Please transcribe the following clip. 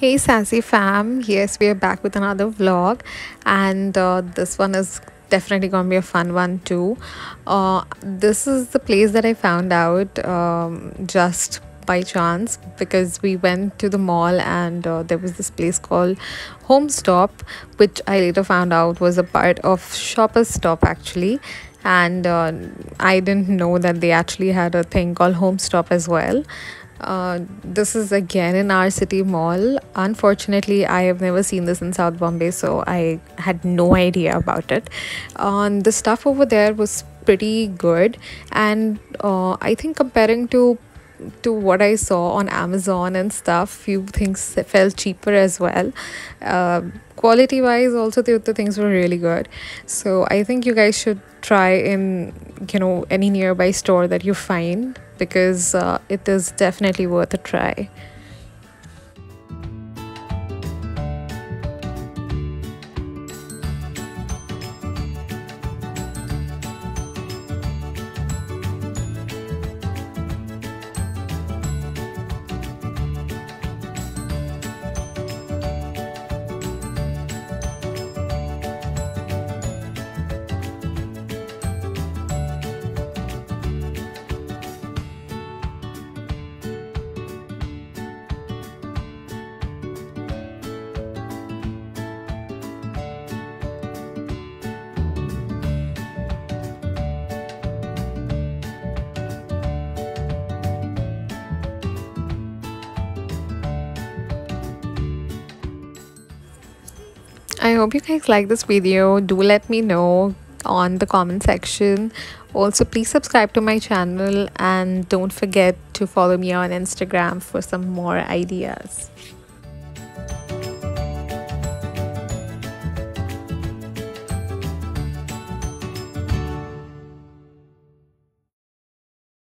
Hey Sassy fam, yes, we are back with another vlog, and uh, this one is definitely gonna be a fun one too. Uh, this is the place that I found out um, just by chance because we went to the mall and uh, there was this place called Home Stop, which I later found out was a part of Shoppers Stop actually. And uh, I didn't know that they actually had a thing called Home Stop as well. Uh, this is again in R City mall. Unfortunately, I have never seen this in South Bombay, so I had no idea about it. Uh, the stuff over there was pretty good, and uh, I think comparing to to what I saw on Amazon and stuff, few things felt cheaper as well. Uh, quality wise, also the, the things were really good. So I think you guys should try in you know any nearby store that you find because uh, it is definitely worth a try. I hope you guys like this video. Do let me know on the comment section. Also, please subscribe to my channel and don't forget to follow me on Instagram for some more ideas.